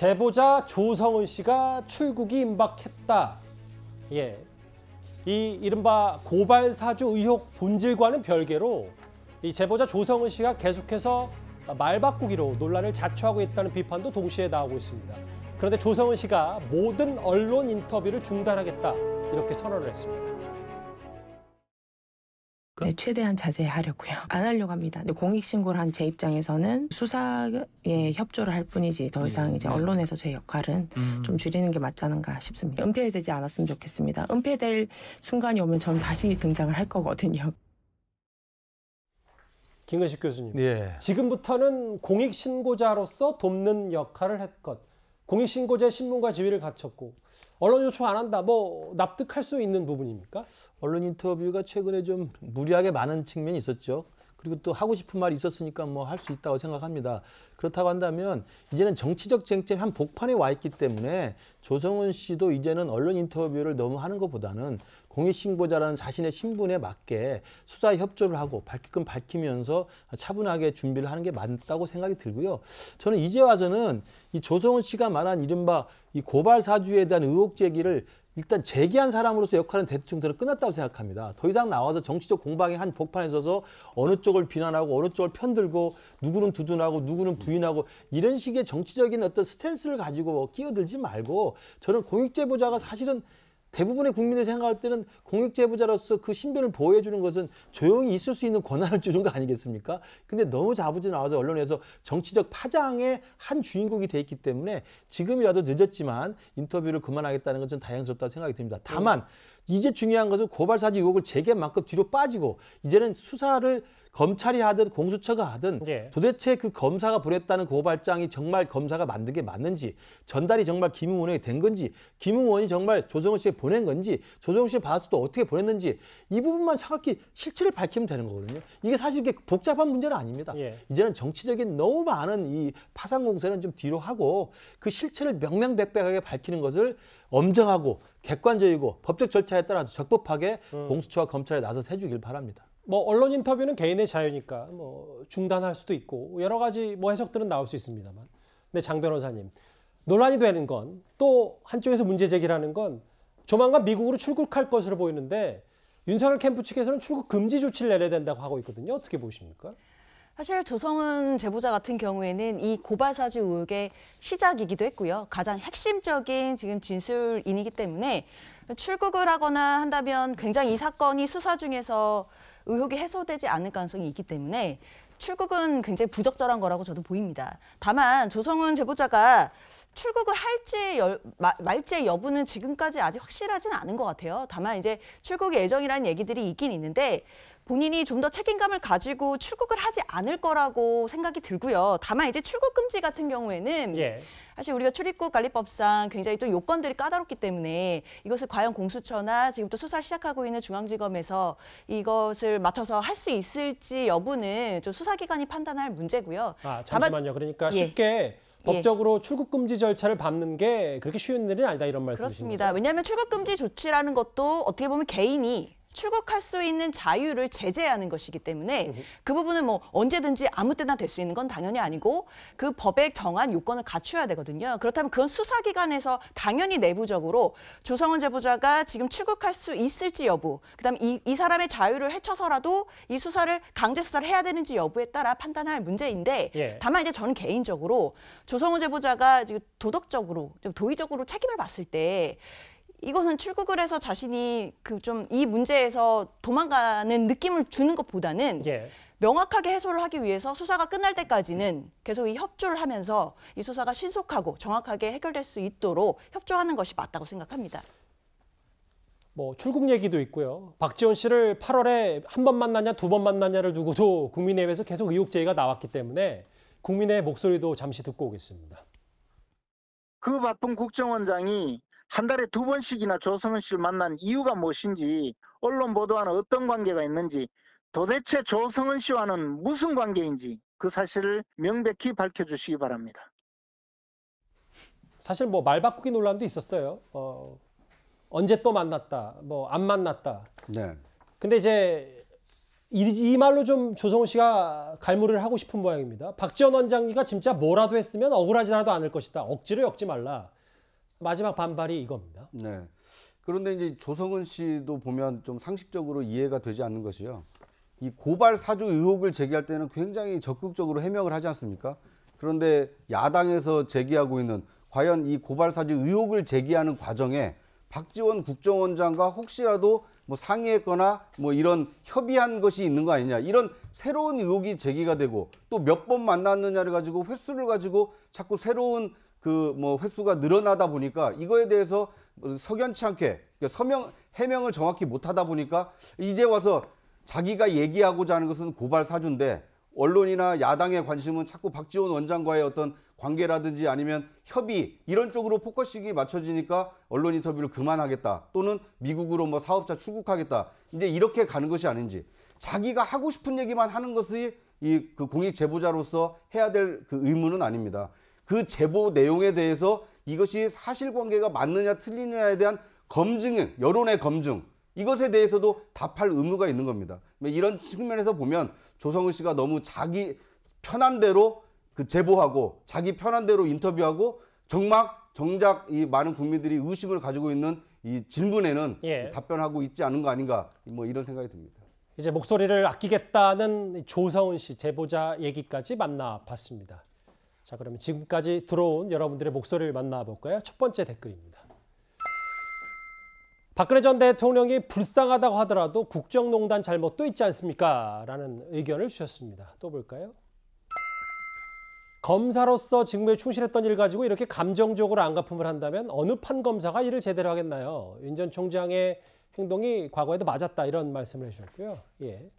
제보자 조성은 씨가 출국이 임박했다. 예. 이 이른바 고발 사주 의혹 본질과는 별개로 이 제보자 조성은 씨가 계속해서 말 바꾸기로 논란을 자초하고 있다는 비판도 동시에 나오고 있습니다. 그런데 조성은 씨가 모든 언론 인터뷰를 중단하겠다 이렇게 선언을 했습니다. 네, 최대한 자제하려고요. 안 하려고 합니다. 근데 공익 신고를 한 제 입장에서는 수사에 협조를 할 뿐이지 더 이상 음, 이제 네. 언론에서 제 역할은 음. 좀 줄이는 게 맞지 않은가 싶습니다. 은폐되지 않았으면 좋겠습니다. 은폐될 순간이 오면 전 다시 등장을 할 거거든요. 김근식 교수님. 예. 지금부터는 공익 신고자로서 돕는 역할을 했것. 공익 신고자의 신분과 지위를 갖췄고 언론 요청 안 한다. 뭐 납득할 수 있는 부분입니까? 언론 인터뷰가 최근에 좀 무리하게 많은 측면이 있었죠. 그리고 또 하고 싶은 말이 있었으니까 뭐 할 수 있다고 생각합니다. 그렇다고 한다면 이제는 정치적 쟁점이 한 복판에 와 있기 때문에 조성은 씨도 이제는 언론 인터뷰를 너무 하는 것보다는 공익신고자라는 자신의 신분에 맞게 수사 협조를 하고 밝힐 밝히면서 차분하게 준비를 하는 게 맞다고 생각이 들고요. 저는 이제 와서는 이 조성은 씨가 말한 이른바 이 고발 사주에 대한 의혹 제기를 일단 제기한 사람으로서 역할은 대충 들어 끝났다고 생각합니다. 더 이상 나와서 정치적 공방의 한 복판에 서서 어느 쪽을 비난하고 어느 쪽을 편들고 누구는 두둔하고 누구는 부인하고 이런 식의 정치적인 어떤 스탠스를 가지고 끼어들지 말고 저는 공익제보자가 사실은 대부분의 국민들이 생각할 때는 공익제보자로서 그 신변을 보호해 주는 것은 조용히 있을 수 있는 권한을 주는 거 아니겠습니까? 근데 너무 자부지 나와서 언론에서 정치적 파장의 한 주인공이 돼 있기 때문에 지금이라도 늦었지만 인터뷰를 그만하겠다는 것은 다행스럽다고 생각이 듭니다. 다만 이제 중요한 것은 고발사주 의혹을 제기한 만큼 뒤로 빠지고 이제는 수사를 검찰이 하든 공수처가 하든 예. 도대체 그 검사가 보냈다는 고발장이 정말 검사가 만든 게 맞는지 전달이 정말 김웅원에게 된 건지 김웅원이 정말 조성은 씨에 보낸 건지 조성은 씨에 받았을 때 어떻게 보냈는지 이 부분만 정확히 실체를 밝히면 되는 거거든요. 이게 사실 이게 복잡한 문제는 아닙니다. 예. 이제는 정치적인 너무 많은 이 파상 공세는 좀 뒤로 하고 그 실체를 명명백백하게 밝히는 것을 엄정하고 객관적이고 법적 절차에 따라서 적법하게 공수처와 검찰에 나서서 해주길 바랍니다. 뭐 언론 인터뷰는 개인의 자유니까 뭐 중단할 수도 있고 여러 가지 뭐 해석들은 나올 수 있습니다만. 근데 장 변호사님 논란이 되는 건 또 한쪽에서 문제 제기라는 건 조만간 미국으로 출국할 것으로 보이는데 윤석열 캠프 측에서는 출국 금지 조치를 내려야 된다고 하고 있거든요. 어떻게 보십니까? 사실 조성은 제보자 같은 경우에는 이 고발 사주 의혹의 시작이기도 했고요. 가장 핵심적인 지금 진술인이기 때문에 출국을 하거나 한다면 굉장히 이 사건이 수사 중에서 의혹이 해소되지 않을 가능성이 있기 때문에 출국은 굉장히 부적절한 거라고 저도 보입니다. 다만 조성은 제보자가 출국을 할지 열- 마- 말지의 여부는 지금까지 아직 확실하지는 않은 것 같아요. 다만 이제 출국 예정이라는 얘기들이 있긴 있는데 본인이 좀 더 책임감을 가지고 출국을 하지 않을 거라고 생각이 들고요. 다만 이제 출국 금지 같은 경우에는 예. 사실 우리가 출입국 관리법상 굉장히 좀 요건들이 까다롭기 때문에 이것을 과연 공수처나 지금 또 수사를 시작하고 있는 중앙지검에서 이것을 맞춰서 할 수 있을지 여부는 좀 수사기관이 판단할 문제고요. 아, 잠시만요. 그러니까 예. 쉽게 법적으로 출국 금지 절차를 밟는 게 그렇게 쉬운 일이 아니다 이런 말씀이십니까? 그렇습니다. 왜냐하면 출국 금지 조치라는 것도 어떻게 보면 개인이 출국할 수 있는 자유를 제재하는 것이기 때문에 그 부분은 뭐 언제든지 아무 때나 될 수 있는 건 당연히 아니고 그 법에 정한 요건을 갖춰야 되거든요. 그렇다면 그건 수사기관에서 당연히 내부적으로 조성은 제보자가 지금 출국할 수 있을지 여부, 그다음에 이, 이 사람의 자유를 해쳐서라도 이 수사를 강제 수사를 해야 되는지 여부에 따라 판단할 문제인데 예. 다만 이제 저는 개인적으로 조성우 제보자가 지금 도덕적으로 좀 도의적으로 책임을 봤을 때 이것은 출국을 해서 자신이 그 좀 이 문제에서 도망가는 느낌을 주는 것보다는 예. 명확하게 해소를 하기 위해서 수사가 끝날 때까지는 계속 이 협조를 하면서 이 수사가 신속하고 정확하게 해결될 수 있도록 협조하는 것이 맞다고 생각합니다. 뭐 출국 얘기도 있고요. 박지원 씨를 8월에 한 번 만나냐 두 번 만나냐를 두고도 국민의회에서 계속 의혹 제기가 나왔기 때문에 국민의 목소리도 잠시 듣고 오겠습니다. 그 바쁜 국정원장이 한 달에 두 번씩이나 조성은 씨를 만난 이유가 무엇인지 언론 보도와는 어떤 관계가 있는지 도대체 조성은 씨와는 무슨 관계인지 그 사실을 명백히 밝혀주시기 바랍니다. 사실 뭐 말 바꾸기 논란도 있었어요. 어, 언제 또 만났다, 뭐 안 만났다. 네. 근데 이제 이, 이 말로 좀 조성우 씨가 갈무리를 하고 싶은 모양입니다. 박지원 원장이가 진짜 뭐라도 했으면 억울하지라도 않을 것이다. 억지로 엮지 말라. 마지막 반발이 이겁니다. 네. 그런데 이제 조성은 씨도 보면 좀 상식적으로 이해가 되지 않는 것이요. 이 고발 사주 의혹을 제기할 때는 굉장히 적극적으로 해명을 하지 않습니까? 그런데 야당에서 제기하고 있는 과연 이 고발 사주 의혹을 제기하는 과정에 박지원 국정원장과 혹시라도 뭐 상의했거나 뭐 이런 협의한 것이 있는 거 아니냐 이런 새로운 의혹이 제기가 되고 또 몇 번 만났느냐를 가지고 횟수를 가지고 자꾸 새로운 그 뭐 횟수가 늘어나다 보니까 이거에 대해서 석연치 않게 그러니까 서명 해명을 정확히 못하다 보니까 이제 와서 자기가 얘기하고자 하는 것은 고발 사주인데 언론이나 야당의 관심은 자꾸 박지원 원장과의 어떤 관계라든지 아니면 협의 이런 쪽으로 focusing이 맞춰지니까 언론 인터뷰를 그만하겠다. 또는 미국으로 뭐 사업차 출국하겠다. 이제 이렇게 가는 것이 아닌지. 자기가 하고 싶은 얘기만 하는 것이 이 그 공익 제보자로서 해야 될 그 의무는 아닙니다. 그 제보 내용에 대해서 이것이 사실관계가 맞느냐 틀리느냐에 대한 검증은 여론의 검증 이것에 대해서도 답할 의무가 있는 겁니다. 이런 측면에서 보면 조성우 씨가 너무 자기 편한 대로 그 제보하고 자기 편한 대로 인터뷰하고 정말 정작 이 많은 국민들이 의심을 가지고 있는 이 질문에는 예. 답변하고 있지 않은 거 아닌가 뭐 이런 생각이 듭니다. 이제 목소리를 아끼겠다는 조성은 씨 제보자 얘기까지 만나봤습니다. 자, 그러면 지금까지 들어온 여러분들의 목소리를 만나볼까요? 첫 번째 댓글입니다. 박근혜 전 대통령이 불쌍하다고 하더라도 국정농단 잘못도 있지 않습니까? 라는 의견을 주셨습니다. 또 볼까요? 검사로서 직무에 충실했던 일 가지고 이렇게 감정적으로 안갚음을 한다면 어느 판검사가 일을 제대로 하겠나요? 윤 전 총장의 행동이 과거에도 맞았다 이런 말씀을 해주셨고요. 예.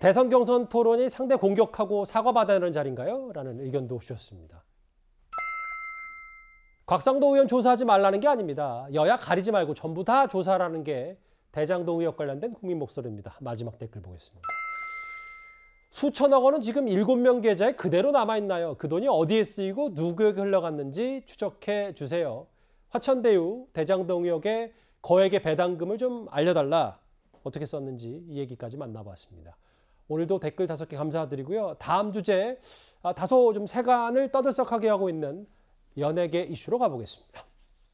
대선 경선 토론이 상대 공격하고 사과받아야 하는 자리인가요? 라는 의견도 주셨습니다. 곽상도 의원 조사하지 말라는 게 아닙니다. 여야 가리지 말고 전부 다 조사라는 게 대장동 의혹 관련된 국민 목소리입니다. 마지막 댓글 보겠습니다. 수천억 원은 지금 7명 계좌에 그대로 남아있나요? 그 돈이 어디에 쓰이고 누구에게 흘러갔는지 추적해 주세요. 화천대유 대장동 의혹의 거액의 배당금을 좀 알려달라. 어떻게 썼는지 이 얘기까지 만나봤습니다. 오늘도 댓글 다섯 개 감사드리고요. 다음 주제 아, 다소 좀 세간을 떠들썩하게 하고 있는 연예계 이슈로 가보겠습니다.